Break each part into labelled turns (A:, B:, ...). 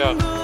A: Yeah.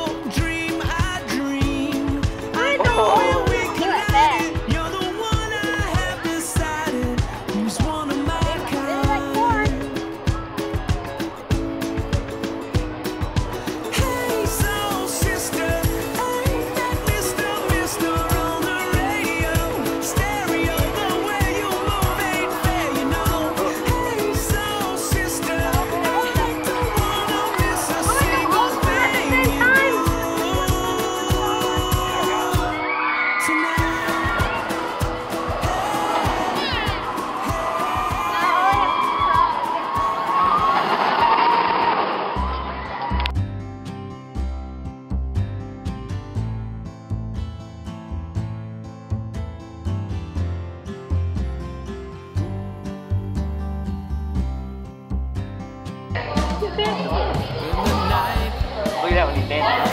A: When the night
B: เ